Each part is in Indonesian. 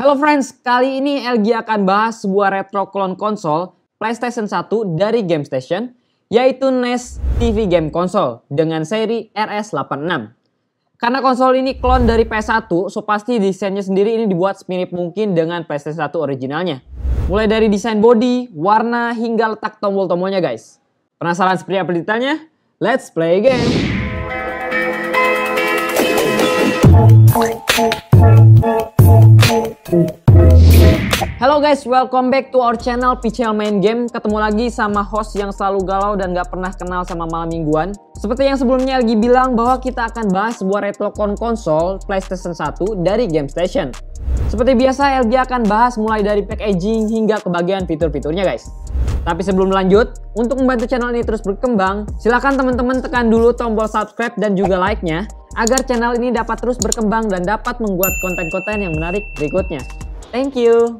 Hello friends, kali ini LG akan bahas sebuah retro clone konsol PlayStation 1 dari Game Station, yaitu NES TV Game Console dengan seri RS86. Karena konsol ini clone dari PS1, so pasti desainnya sendiri ini dibuat semirip mungkin dengan PlayStation 1 originalnya. Mulai dari desain body, warna, hingga letak tombol-tombolnya guys. Penasaran seperti apa detailnya? Let's play game! Halo guys, welcome back to our channel PCL Main Game. Ketemu lagi sama host yang selalu galau dan gak pernah kenal sama malam mingguan. Seperti yang sebelumnya LG bilang bahwa kita akan bahas sebuah retrocon konsol PlayStation 1 dari Game Station. Seperti biasa, LG akan bahas mulai dari packaging hingga ke bagian fitur-fiturnya guys. Tapi sebelum lanjut, untuk membantu channel ini terus berkembang, silahkan teman-teman tekan dulu tombol subscribe dan juga like-nya agar channel ini dapat terus berkembang dan dapat membuat konten-konten yang menarik berikutnya. Thank you.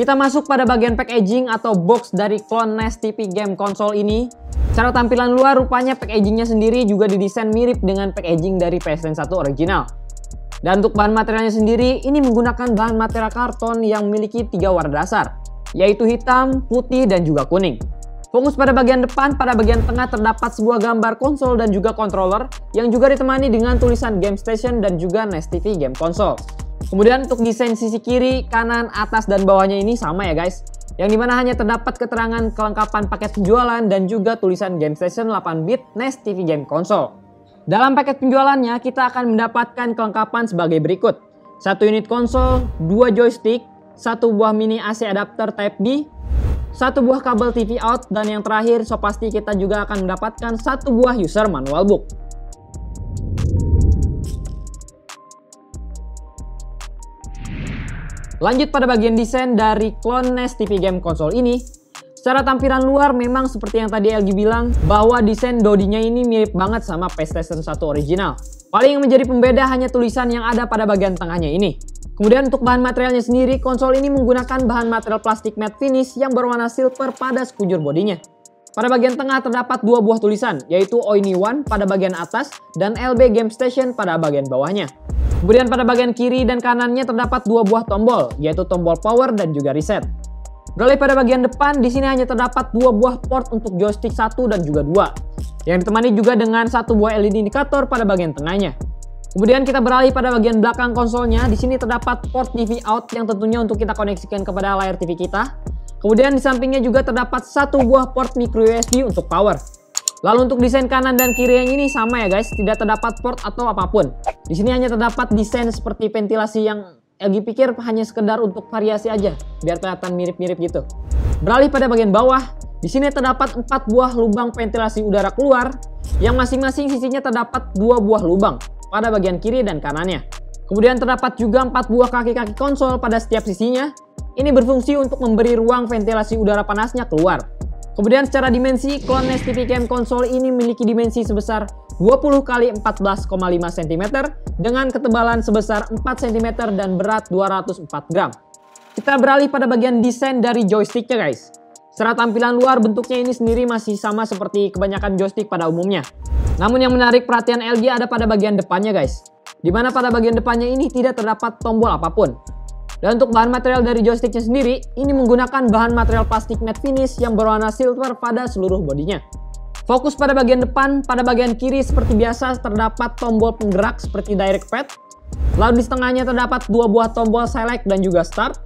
Kita masuk pada bagian packaging atau box dari clone NES TV game konsol ini. Secara tampilan luar rupanya packagingnya sendiri juga didesain mirip dengan packaging dari PlayStation 1 original. Dan untuk bahan materialnya sendiri, ini menggunakan bahan material karton yang memiliki tiga warna dasar, yaitu hitam, putih, dan juga kuning. Fokus pada bagian depan, pada bagian tengah terdapat sebuah gambar konsol dan juga controller yang juga ditemani dengan tulisan Game Station dan juga NES TV Game Console. Kemudian untuk desain sisi kiri, kanan, atas, dan bawahnya ini sama ya guys. Yang di mana hanya terdapat keterangan kelengkapan paket penjualan dan juga tulisan Game Station 8-bit NES TV Game Console. Dalam paket penjualannya, kita akan mendapatkan kelengkapan sebagai berikut. Satu unit konsol, dua joystick, satu buah mini AC adapter Type B, satu buah kabel TV out, dan yang terakhir so pasti kita juga akan mendapatkan satu buah user manual book. Lanjut pada bagian desain dari clone NES TV game konsol ini. Secara tampilan luar memang seperti yang tadi LG bilang bahwa desain dodinya ini mirip banget sama PlayStation 1 original. Paling yang menjadi pembeda hanya tulisan yang ada pada bagian tengahnya ini. Kemudian untuk bahan materialnya sendiri, konsol ini menggunakan bahan material plastik matte finish yang berwarna silver pada sekujur bodinya. Pada bagian tengah terdapat dua buah tulisan, yaitu Oini One pada bagian atas dan LB Game Station pada bagian bawahnya. Kemudian pada bagian kiri dan kanannya terdapat dua buah tombol, yaitu tombol power dan juga reset. Beralih pada bagian depan, di sini hanya terdapat dua buah port untuk joystick 1 dan juga 2, yang ditemani juga dengan satu buah LED indikator pada bagian tengahnya. Kemudian kita beralih pada bagian belakang konsolnya. Di sini terdapat port TV out yang tentunya untuk kita koneksikan kepada layar TV kita. Kemudian di sampingnya juga terdapat satu buah port micro USB untuk power. Lalu untuk desain kanan dan kiri yang ini sama ya guys, tidak terdapat port atau apa pun. Di sini hanya terdapat desain seperti ventilasi yang LG pikir hanya sekedar untuk variasi aja, biar kelihatan mirip-mirip gitu. Beralih pada bagian bawah, di sini terdapat empat buah lubang ventilasi udara keluar, yang masing-masing sisinya terdapat dua buah lubang pada bagian kiri dan kanannya. Kemudian terdapat juga empat buah kaki-kaki konsol pada setiap sisinya. Ini berfungsi untuk memberi ruang ventilasi udara panasnya keluar. Kemudian secara dimensi, clone NES TV Cam konsol ini memiliki dimensi sebesar 20 x 14,5 cm dengan ketebalan sebesar 4 cm dan berat 204 gram. Kita beralih pada bagian desain dari joysticknya guys. Secara tampilan luar bentuknya ini sendiri masih sama seperti kebanyakan joystick pada umumnya. Namun yang menarik perhatian LG ada pada bagian depannya guys. Di mana pada bagian depannya ini tidak terdapat tombol apa pun. Dan untuk bahan material dari joysticknya sendiri, ini menggunakan bahan material plastik matte finish yang berwarna silver pada seluruh bodinya. Fokus pada bagian depan, pada bagian kiri seperti biasa terdapat tombol penggerak seperti direct pad. Lalu di setengahnya terdapat dua buah tombol select dan juga start.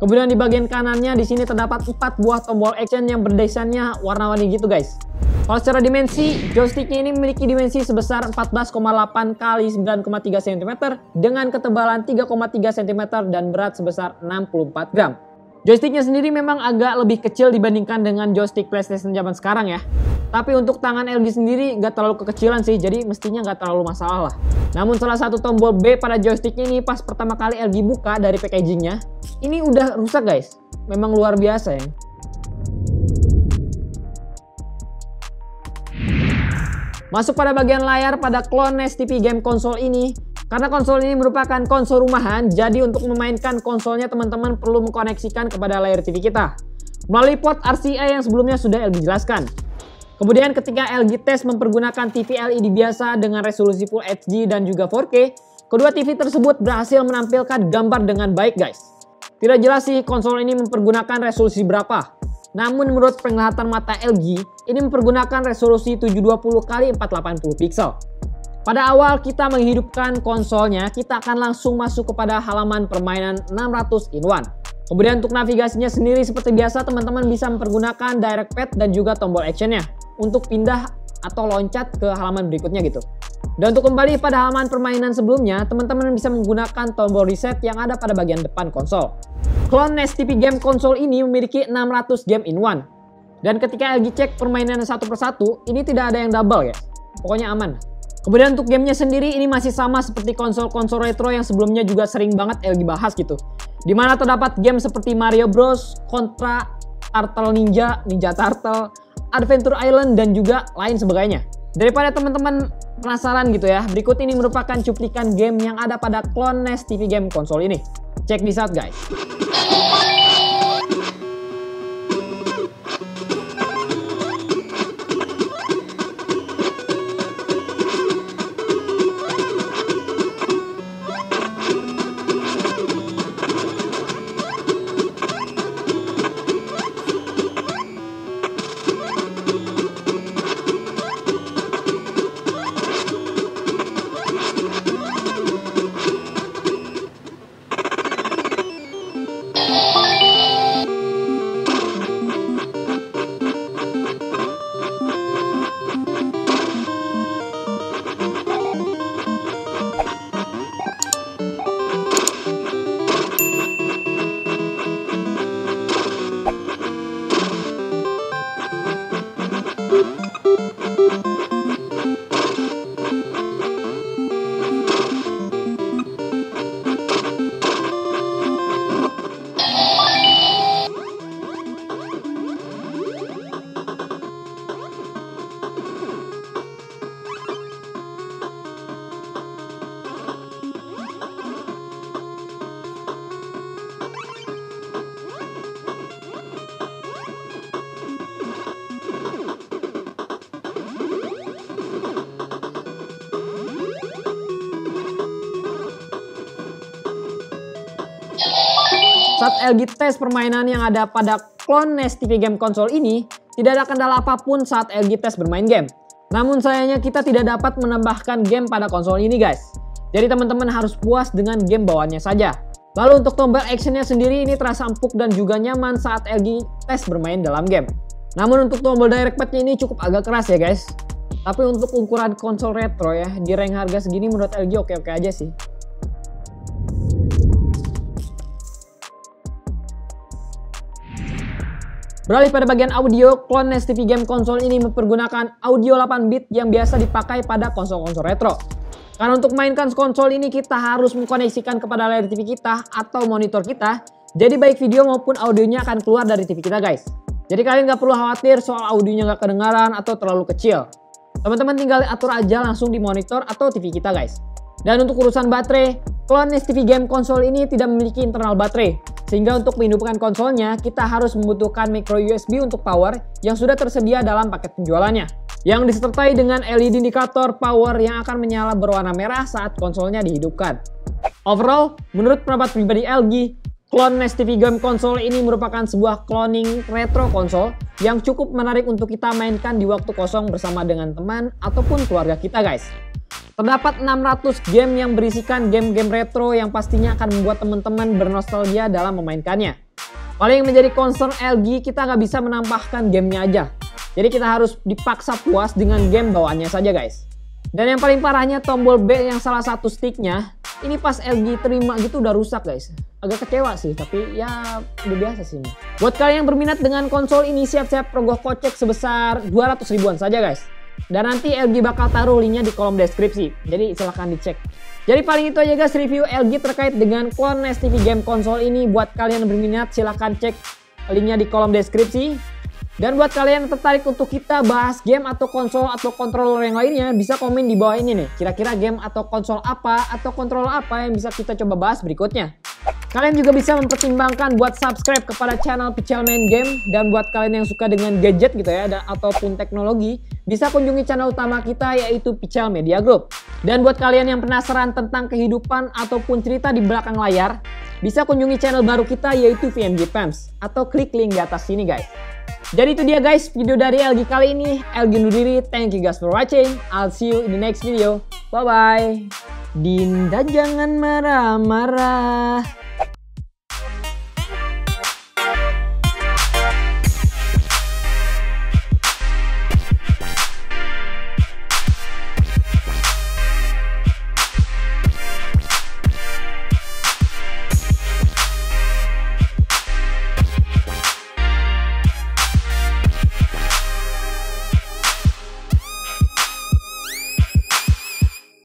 Kemudian di bagian kanannya di sini terdapat 4 buah tombol action yang berdesainnya warna-warni gitu guys. Kalau secara dimensi, joysticknya ini memiliki dimensi sebesar 14,8 x 9,3 cm dengan ketebalan 3,3 cm dan berat sebesar 64 gram. Joysticknya sendiri memang agak lebih kecil dibandingkan dengan joystick PlayStation zaman sekarang ya. Tapi untuk tangan LG sendiri nggak terlalu kekecilan sih, jadi mestinya nggak terlalu masalah lah. Namun salah satu tombol B pada joysticknya ini pas pertama kali LG buka dari packagingnya, ini udah rusak guys. Memang luar biasa ya. Masuk pada bagian layar pada clone TV game konsol ini, karena konsol ini merupakan konsol rumahan, jadi untuk memainkan konsolnya teman-teman perlu mengkoneksikan kepada layar TV kita. Melalui port RCA yang sebelumnya sudah LG jelaskan. Kemudian ketika LG Test mempergunakan TV LED biasa dengan resolusi Full HD dan juga 4K, kedua TV tersebut berhasil menampilkan gambar dengan baik guys. Tidak jelas sih konsol ini mempergunakan resolusi berapa. Namun menurut penglihatan mata LG, ini mempergunakan resolusi 720 x 480 pixel. Pada awal kita menghidupkan konsolnya, kita akan langsung masuk kepada halaman permainan 600 in 1. Kemudian untuk navigasinya sendiri seperti biasa teman-teman bisa mempergunakan direct pad dan juga tombol actionnya untuk pindah atau loncat ke halaman berikutnya gitu. Dan untuk kembali pada halaman permainan sebelumnya, teman-teman bisa menggunakan tombol reset yang ada pada bagian depan konsol. Clone Nest TV Game konsol ini memiliki 600 game in one. Dan ketika LG cek permainan satu persatu, ini tidak ada yang double ya. Pokoknya aman. Kemudian untuk gamenya sendiri ini masih sama seperti konsol-konsol retro yang sebelumnya juga sering banget LG bahas gitu. Di mana terdapat game seperti Mario Bros, Contra, Turtle Ninja, Ninja Turtle, Adventure Island, dan juga lain sebagainya. Daripada teman-teman penasaran gitu ya, berikut ini merupakan cuplikan game yang ada pada Clone Nest TV game konsol ini. Check this out guys. Saat LG tes permainan yang ada pada Clone Nest TV game konsol ini, tidak ada kendala apa pun saat LG tes bermain game. Namun sayangnya kita tidak dapat menambahkan game pada konsol ini guys. Jadi teman-teman harus puas dengan game bawaannya saja. Lalu untuk tombol actionnya sendiri ini terasa empuk dan juga nyaman saat LG tes bermain dalam game. Namun untuk tombol direct padnya ini cukup agak keras ya guys. Tapi untuk ukuran konsol retro ya, di rank harga segini menurut LG oke-oke aja sih. Beralih pada bagian audio, Clone Nest TV game konsol ini mempergunakan audio 8-bit yang biasa dipakai pada konsol-konsol retro. Karena untuk mainkan konsol ini kita harus mengkoneksikan kepada layar TV kita atau monitor kita, jadi baik video maupun audionya akan keluar dari TV kita guys. Jadi kalian nggak perlu khawatir soal audionya nggak kedengaran atau terlalu kecil. Teman-teman tinggal atur aja langsung di monitor atau TV kita guys. Dan untuk urusan baterai, Clone Nest TV game konsol ini tidak memiliki internal baterai. Sehingga untuk menghidupkan konsolnya, kita harus membutuhkan micro USB untuk power yang sudah tersedia dalam paket penjualannya. Yang disertai dengan LED indikator power yang akan menyala berwarna merah saat konsolnya dihidupkan. Overall, menurut pendapat pribadi LG, Clone Nest TV Game konsol ini merupakan sebuah cloning retro konsol yang cukup menarik untuk kita mainkan di waktu kosong bersama dengan teman ataupun keluarga kita guys. Terdapat 600 game yang berisikan game-game retro yang pastinya akan membuat teman-teman bernostalgia dalam memainkannya. Paling menjadi concern LG, kita nggak bisa menambahkan gamenya aja. Jadi kita harus dipaksa puas dengan game bawaannya saja guys. Dan yang paling parahnya tombol B yang salah satu sticknya, ini pas LG terima gitu udah rusak guys. Agak kecewa sih, tapi ya udah biasa sih. Buat kalian yang berminat dengan konsol ini, siap-siap rogoh kocek sebesar 200 ribuan saja guys. Dan nanti LG bakal taruh linknya di kolom deskripsi. Jadi silahkan dicek. Jadi paling itu aja guys review LG terkait dengan Clone TV game konsol ini. Buat kalian yang berminat silahkan cek linknya di kolom deskripsi. Dan buat kalian yang tertarik untuk kita bahas game atau konsol atau controller yang lainnya, bisa komen di bawah ini nih. Kira-kira game atau konsol apa atau controller apa yang bisa kita coba bahas berikutnya. Kalian juga bisa mempertimbangkan buat subscribe kepada channel Pichelman Game dan buat kalian yang suka dengan gadget gitu ya dan ataupun teknologi, bisa kunjungi channel utama kita yaitu Pichel Media Group. Dan buat kalian yang penasaran tentang kehidupan ataupun cerita di belakang layar, bisa kunjungi channel baru kita yaitu VMG Pams atau klik link di atas sini guys. Jadi itu dia guys video dari LG kali ini. LG undur diri. Thank you guys for watching. I'll see you in the next video. Bye bye. Dinda jangan marah-marah.